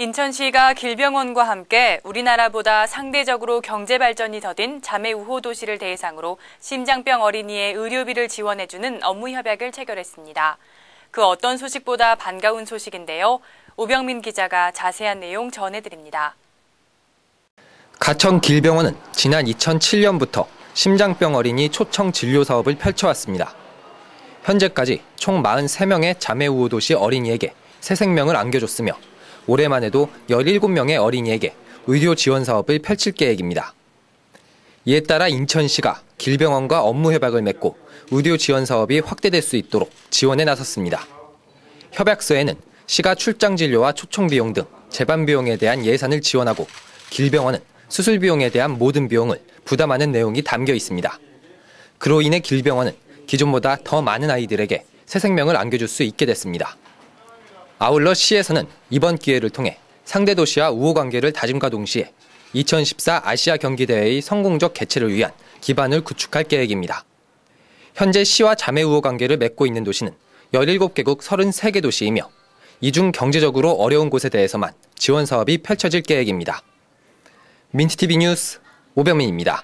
인천시가 길병원과 함께 우리나라보다 상대적으로 경제 발전이 더딘 자매 우호 도시를 대상으로 심장병 어린이의 의료비를 지원해주는 업무 협약을 체결했습니다. 그 어떤 소식보다 반가운 소식인데요. 오병민 기자가 자세한 내용 전해드립니다. 가천 길병원은 지난 2007년부터 심장병 어린이 초청 진료 사업을 펼쳐왔습니다. 현재까지 총 43명의 자매 우호 도시 어린이에게 새 생명을 안겨줬으며 올해만 해도 17명의 어린이에게 의료 지원 사업을 펼칠 계획입니다. 이에 따라 인천시가 길병원과 업무 협약을 맺고 의료 지원 사업이 확대될 수 있도록 지원에 나섰습니다. 협약서에는 시가 출장 진료와 초청 비용 등 재반 비용에 대한 예산을 지원하고 길병원은 수술 비용에 대한 모든 비용을 부담하는 내용이 담겨 있습니다. 그로 인해 길병원은 기존보다 더 많은 아이들에게 새 생명을 안겨줄 수 있게 됐습니다. 아울러 시에서는 이번 기회를 통해 상대 도시와 우호 관계를 다짐과 동시에 2014 아시아 경기 대회의 성공적 개최를 위한 기반을 구축할 계획입니다. 현재 시와 자매 우호 관계를 맺고 있는 도시는 17개국 33개 도시이며 이중 경제적으로 어려운 곳에 대해서만 지원 사업이 펼쳐질 계획입니다. 민트TV 뉴스 오병민입니다.